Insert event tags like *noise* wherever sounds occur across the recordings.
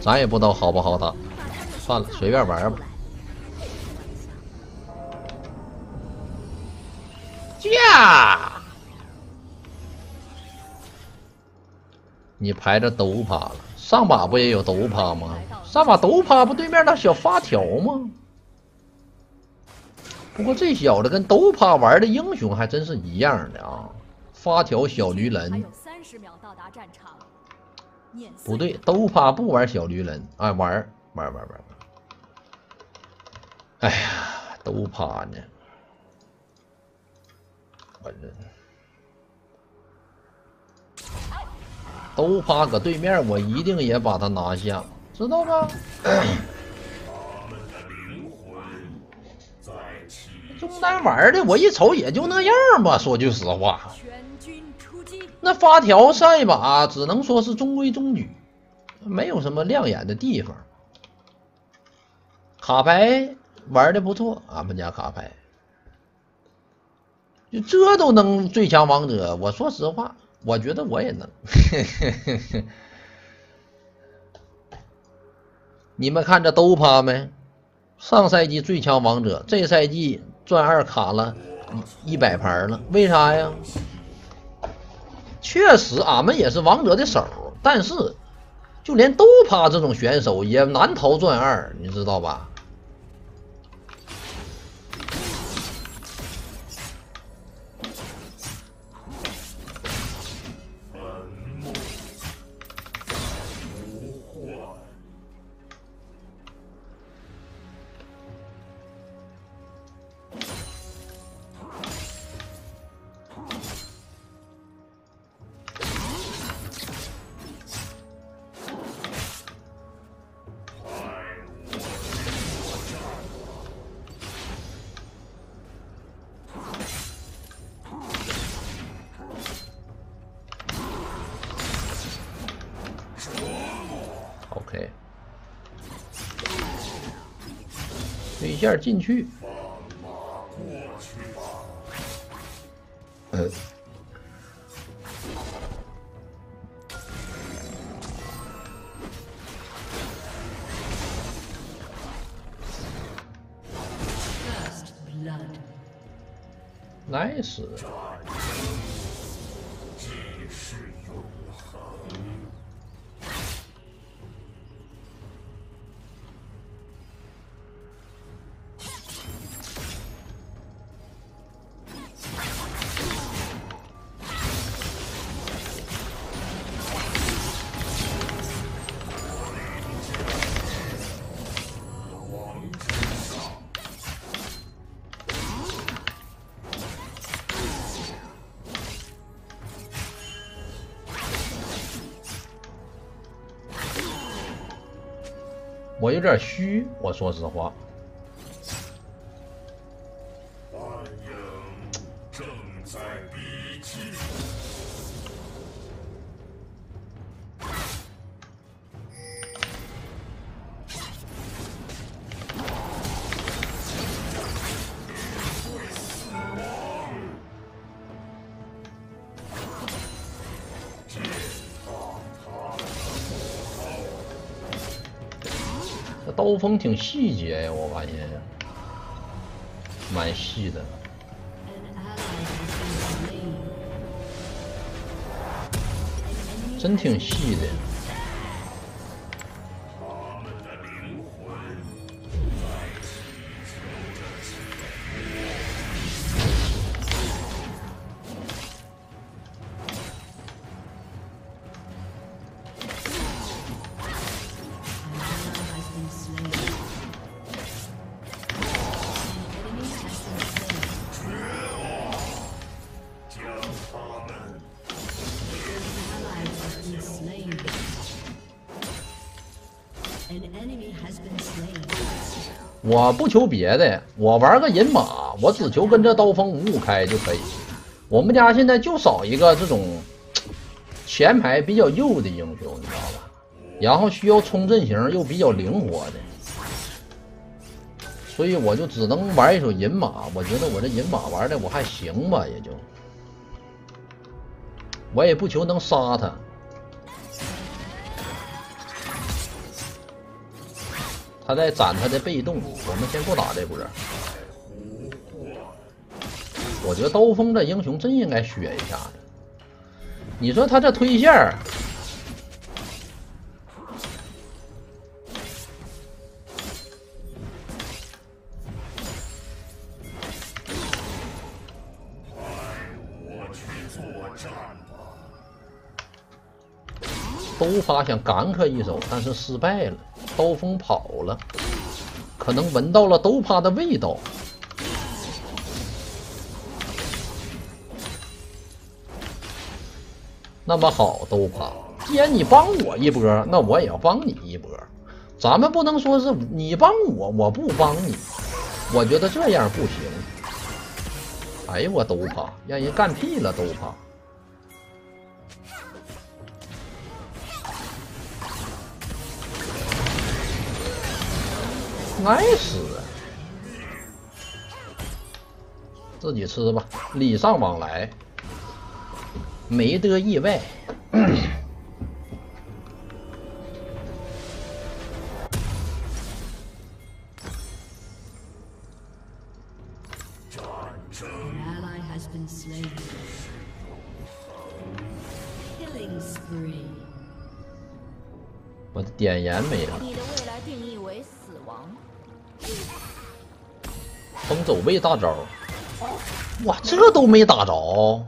咱也不知道好不好打，算了，随便玩吧。驾！你排着都趴了，上把不也有都趴吗？上把都趴不对面那小发条吗？不过这小子跟都趴玩的英雄还真是一样的啊！发条小驴人，不对，都趴不玩小驴人，哎，玩玩玩玩玩。哎呀，都趴呢，反正都趴搁对面，我一定也把他拿下，知道吧？中单玩的，我一瞅也就那样吧。说句实话，那发条上一把只能说是中规中矩，没有什么亮眼的地方。卡牌玩的不错，俺们家卡牌，就这都能最强王者。我说实话，我觉得我也能。你们看这都趴没？上赛季最强王者，这赛季。钻二卡了一百盘了，为啥呀？确实，俺们也是王者的手，但是就连都趴这种选手也难逃钻二，你知道吧？对线进去，嗯。Nice。我有点虚，我说实话。刀锋挺细节呀，我发现蛮细的，真挺细的。我不求别的，我玩个银马，我只求跟这刀锋五五开就可以。我们家现在就少一个这种前排比较右的英雄，你知道吧？然后需要冲阵型又比较灵活的，所以我就只能玩一手银马。我觉得我这银马玩的我还行吧，也就我也不求能杀他。他在攒他的被动，我们先不打这波。我觉得刀锋这英雄真应该削一下。你说他这推线儿，都发想赶克一手，但是失败了。刀锋跑了，可能闻到了都怕的味道。那么好，都怕。既然你帮我一波，那我也要帮你一波。咱们不能说是你帮我，我不帮你。我觉得这样不行。哎呀，我都怕，让人干屁了都怕。爱死！自己吃吧，礼尚往来。没得意外。我的点盐没了。走位大招，哇，这都没打着。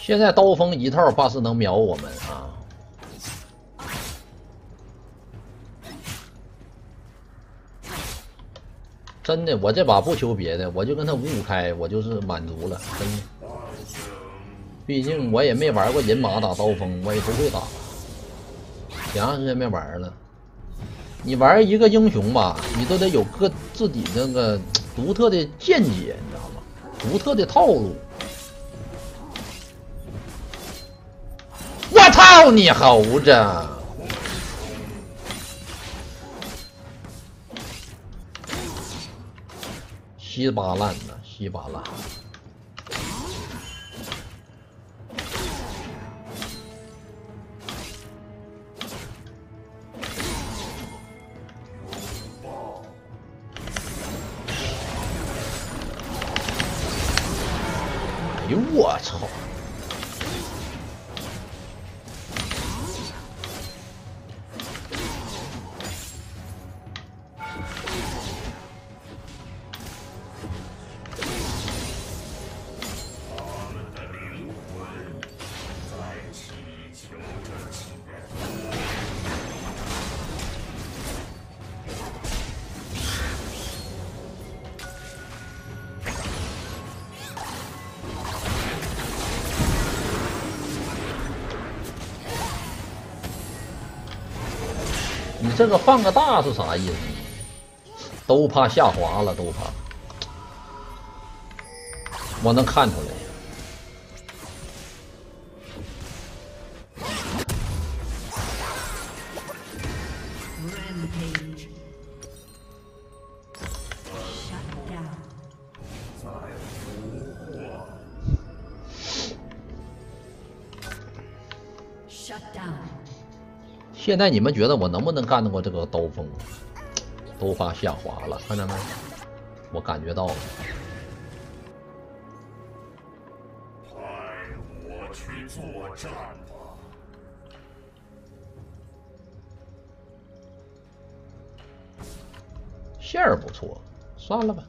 现在刀锋一套，怕是能秒我们啊！真的，我这把不求别的，我就跟他五五开，我就是满足了，真的。毕竟我也没玩过人马打刀锋，我也不会打，挺长时间没玩了。你玩一个英雄吧，你都得有个自己那个 *tsk* 独特的见解，你知道吗？独特的套路。我操你猴子！稀巴烂的，稀巴烂。哎呦我操！这个放个大是啥意思？都怕下滑了，都怕。我能看出来。现在你们觉得我能不能干得过这个刀锋？都发下滑了，看见没？我感觉到了。派我去作战吧。线儿不错，算了吧。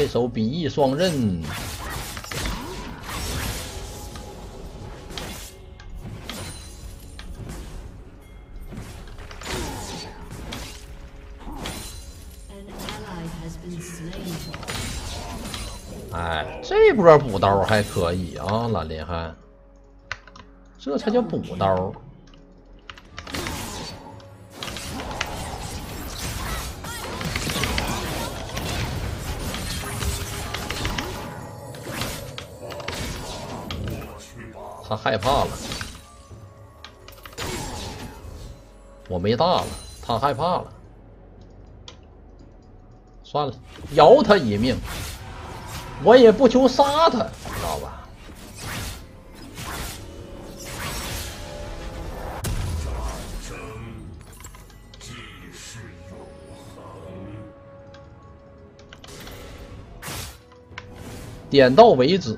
这手比翼双刃，哎，这波补刀还可以啊，兰林汉，这才叫补刀。他害怕了。我没大了，他害怕了。算了，饶他一命。我也不求杀他，知道吧？点到为止。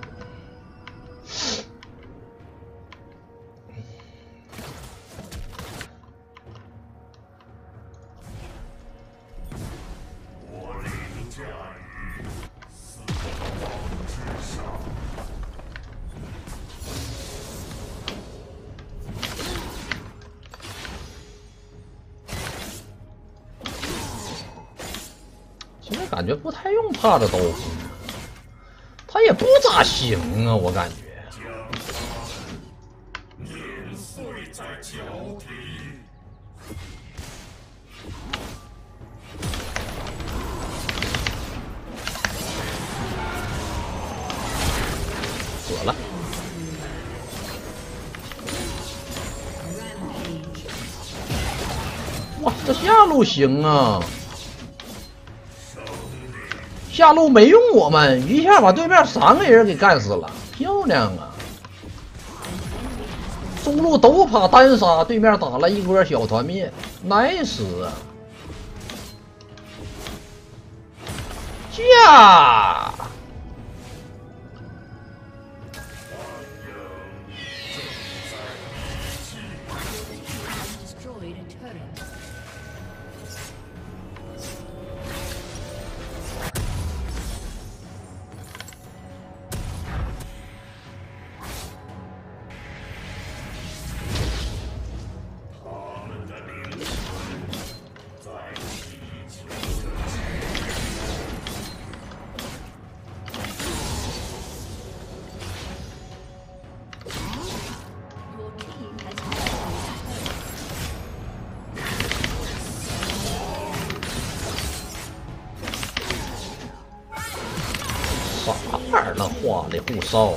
怕的刀锋。他也不咋行啊，我感觉。死了！哇，这下路行啊！下路没用，我们一下把对面三个人给干死了，漂亮啊！中路都怕单杀，对面打了一波小团灭，nice 啊！驾！那花里胡哨的，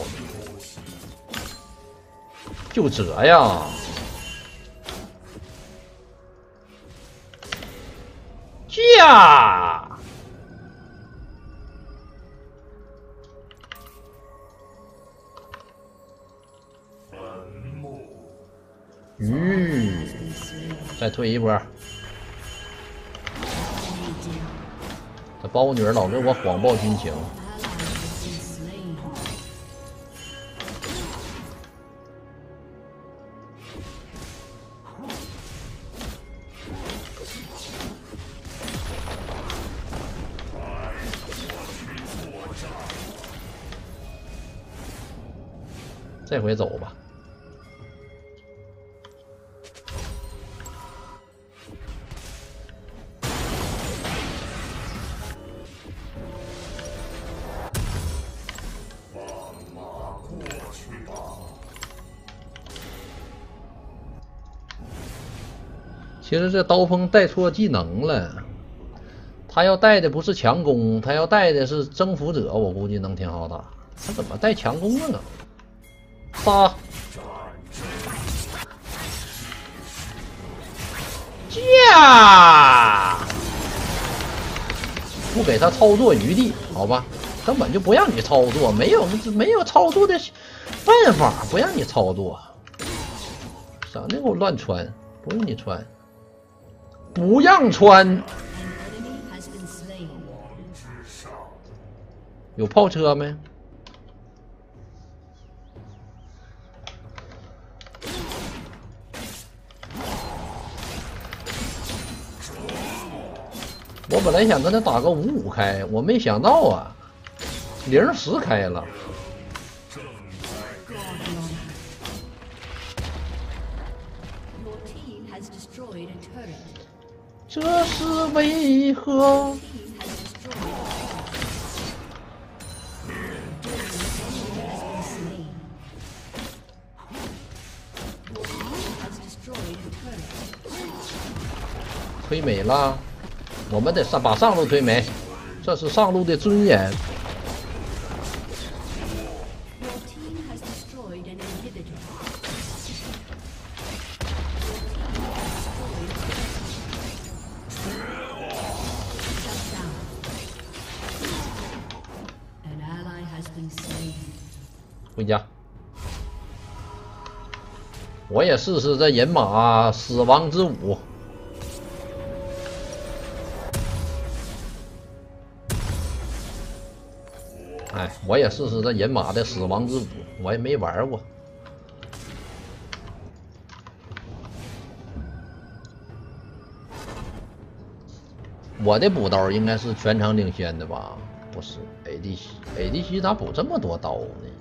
就这呀！驾！嗯，再退一波。这包女儿老给我谎报军情。这回走吧。其实这刀锋带错技能了，他要带的不是强攻，他要带的是征服者，我估计能挺好打。他怎么带强攻了呢？杀！驾！不给他操作余地，好吧？根本就不让你操作，没有没有操作的办法，不让你操作。啥那给我乱穿？不用你穿，不让穿。有炮车没？我本来想跟他打个五五开，我没想到啊，零十开了。这是为何？推没了，我们得上，把上路推没，这是上路的尊严。回家。我也试试这人马死亡之舞。哎，我也试试这人马的死亡之舞，我也没玩过。我的补刀应该是全场领先的吧？不是，ADC，ADC 咋补这么多刀呢？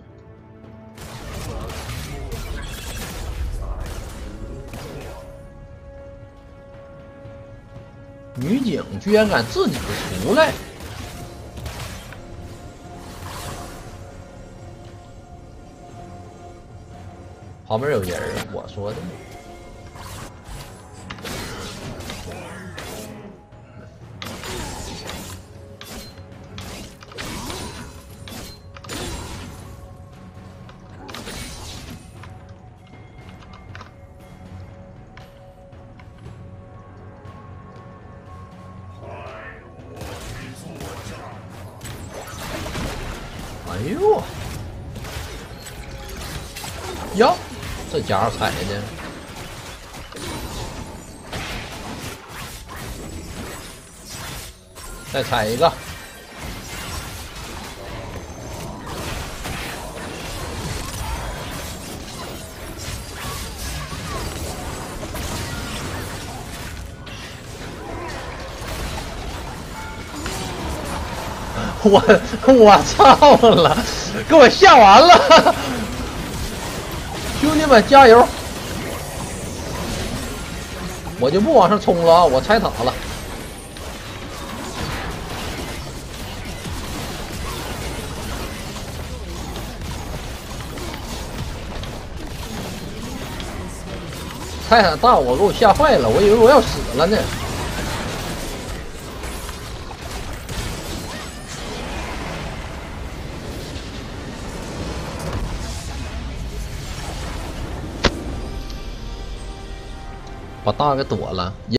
女警居然敢自己出来！旁边有人，我说的。哎呦！哟，这家伙踩的，再踩一个。我我操了，给我吓完了！兄弟们加油！我就不往上冲了啊，我拆塔了。拆塔大我给我吓坏了，我以为我要死了呢。把大给躲了。